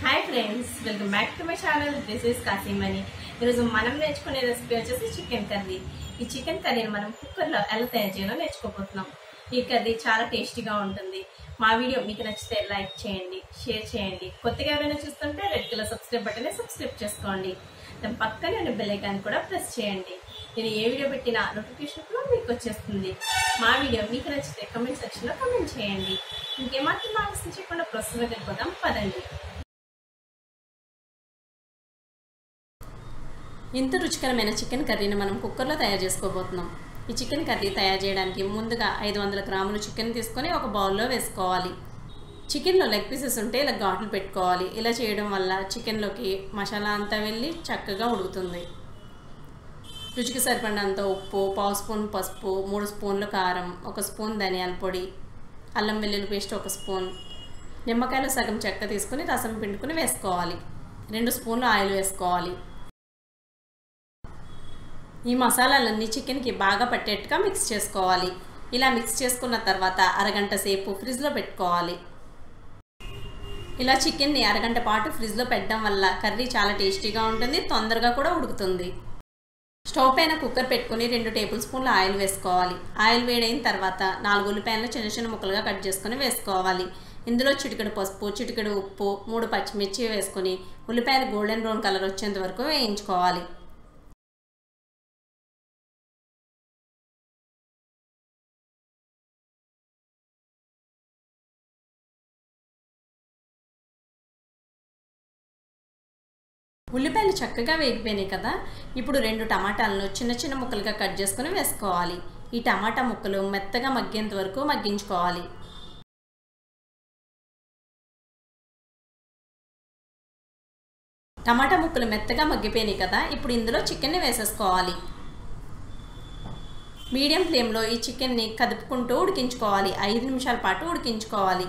Hi friends welcome back to my channel this is Kasimani ఈరోజు మనం నేర్చుకునే recipe వచ్చేసి చికెన్ కర్రీ ఈ చికెన్ కర్రీని మనం కుక్కర్లో ఎలా తయారు చేయాలో నేర్చుకోబోతున్నాం. ఈ కర్రీ చాలా టేస్టీగా ఉంటుంది. మా వీడియో మీకు నచ్చితే లైక్ చేయండి షేర్ చేయండి. కొత్తగా ఎవరైనా చూస్తుంటే red colour subscribe button subscribe చేసుకోండి. దాని పక్కనే ఉన్న బెల్లైకాన్ని కూడా ప్రెస్ చేయండి. నేను ఏ వీడియో పెట్టినా నోటిఫికేషన్ కూడా మీకు వచ్చేస్తుంది. మా వీడియో మీకు నచ్చితే కమెంట్ సెక్షన్లో కమెంట్ చేయండి. ఇంకేమాత్రం ఆలోచించకుండా ప్రస్తుతం వెళ్ళిపోదాం పదండి. ఇంత రుచికరమైన చికెన్ కర్రీని మనం కుక్కర్లో తయారు చేసుకోబోతున్నాం. ఈ చికెన్ కర్రీ తయారు చేయడానికి ముందుగా ఐదు వందల గ్రాములు చికెన్ తీసుకొని ఒక బౌల్లో వేసుకోవాలి. చికెన్లో లెగ్ పీసెస్ ఉంటే ఇలా ఘాట్లు పెట్టుకోవాలి. ఇలా చేయడం వల్ల చికెన్లోకి మసాలా అంతా వెళ్ళి చక్కగా ఉడుకుతుంది. రుచికి సరిపడినంత ఉప్పు పావు స్పూన్ పసుపు మూడు స్పూన్లు కారం ఒక స్పూన్ ధనియాల పొడి అల్లం వెల్లుల్లి పేస్ట్ ఒక స్పూన్ నిమ్మకాయలు సగం చెక్క తీసుకుని రసం పిండుకుని వేసుకోవాలి. రెండు స్పూన్లు ఆయిల్ వేసుకోవాలి. ఈ మసాలాలన్నీ చికెన్కి బాగా పట్టేట్టుగా మిక్స్ చేసుకోవాలి. ఇలా మిక్స్ చేసుకున్న తర్వాత అరగంట సేపు ఫ్రిడ్జ్లో పెట్టుకోవాలి. ఇలా చికెన్ని అరగంట పాటు ఫ్రిడ్జ్లో పెట్టడం వల్ల కర్రీ చాలా టేస్టీగా ఉంటుంది తొందరగా కూడా ఉడుకుతుంది. స్టవ్ పైన కుక్కర్ పెట్టుకుని రెండు టేబుల్ స్పూన్ల ఆయిల్ వేసుకోవాలి. ఆయిల్ వేడైన తర్వాత నాలుగు ఉల్లిపాయలను చిన్న చిన్న ముక్కలుగా కట్ చేసుకొని వేసుకోవాలి. ఇందులో చిటికెడు పసుపు చిటికెడు ఉప్పు మూడు పచ్చిమిర్చి వేసుకొని ఉల్లిపాయలు గోల్డెన్ బ్రౌన్ కలర్ వచ్చేంత వరకు వేయించుకోవాలి. ఉల్లిపాయలు చక్కగా వేగిపోయినాయి కదా. ఇప్పుడు రెండు టమాటాలను చిన్న చిన్న ముక్కలుగా కట్ చేసుకుని వేసుకోవాలి. ఈ టమాటా ముక్కలు మెత్తగా మగ్గేంత వరకు మగ్గించుకోవాలి. టమాటా ముక్కలు మెత్తగా మగ్గిపోయినాయి కదా. ఇప్పుడు ఇందులో చికెన్ని వేసేసుకోవాలి. మీడియం ఫ్లేమ్లో ఈ చికెన్ని కదుపుకుంటూ ఉడికించుకోవాలి. ఐదు నిమిషాల పాటు ఉడికించుకోవాలి.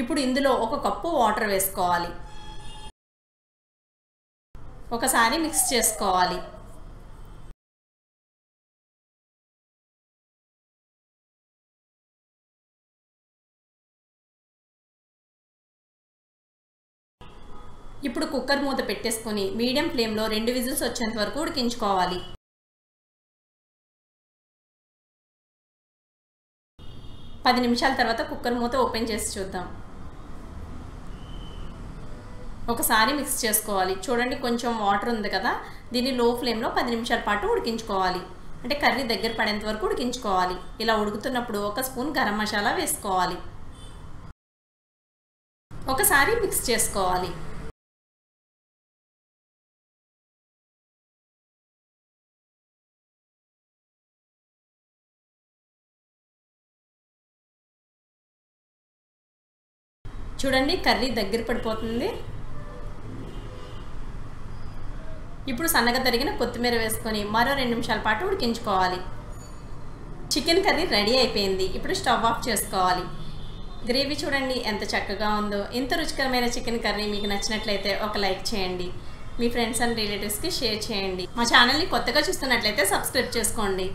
ఇప్పుడు ఇందులో ఒక కప్పు వాటర్ వేసుకోవాలి. ఒకసారి మిక్స్ చేసుకోవాలి. ఇప్పుడు కుక్కర్ మూత పెట్టేసుకొని మీడియం ఫ్లేమ్లో రెండు విజిల్స్ వచ్చేంత వరకు ఉడికించుకోవాలి. పది నిమిషాల తర్వాత కుక్కర్ మూత ఓపెన్ చేసి చూద్దాం. ఒకసారి మిక్స్ చేసుకోవాలి. చూడండి కొంచెం వాటర్ ఉంది కదా? దీన్ని లో ఫ్లేమ్లో పది నిమిషాల పాటు ఉడికించుకోవాలి. అంటే కర్రీ దగ్గర పడేంత వరకు ఉడికించుకోవాలి. ఇలా ఉడుకుతున్నప్పుడు ఒక స్పూన్ గరం మసాలా వేసుకోవాలి. ఒకసారి మిక్స్ చేసుకోవాలి. చూడండి కర్రీ దగ్గర పడిపోతుంది. ఇప్పుడు సన్నగా తరిగిన కొత్తిమీర వేసుకొని మరో రెండు నిమిషాల పాటు ఉడికించుకోవాలి. చికెన్ కర్రీ రెడీ అయిపోయింది. ఇప్పుడు స్టవ్ ఆఫ్ చేసుకోవాలి. గ్రేవీ చూడండి ఎంత చక్కగా ఉందో. ఇంత రుచికరమైన చికెన్ కర్రీ మీకు నచ్చినట్లయితే ఒక లైక్ చేయండి. మీ ఫ్రెండ్స్ అండ్ రిలేటివ్స్కి షేర్ చేయండి. మా ఛానల్ని కొత్తగా చూస్తున్నట్లయితే సబ్స్క్రైబ్ చేసుకోండి.